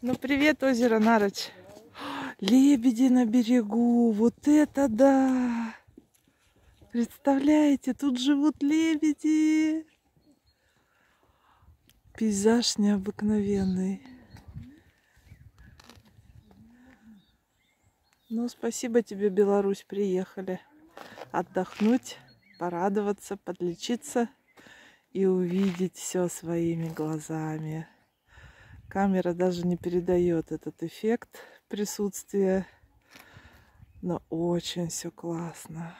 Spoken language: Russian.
Ну, привет, озеро Нарочь. Лебеди на берегу. Вот это да! Представляете, тут живут лебеди. Пейзаж необыкновенный. Ну, спасибо тебе, Беларусь, приехали отдохнуть, порадоваться, подлечиться и увидеть все своими глазами. Камера даже не передает этот эффект присутствия, но очень все классно.